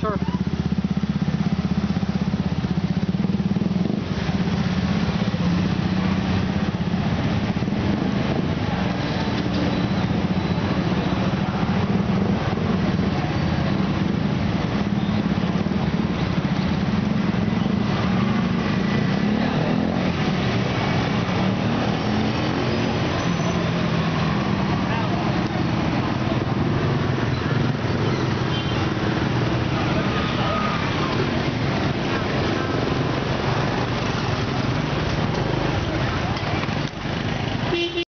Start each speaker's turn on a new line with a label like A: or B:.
A: turf.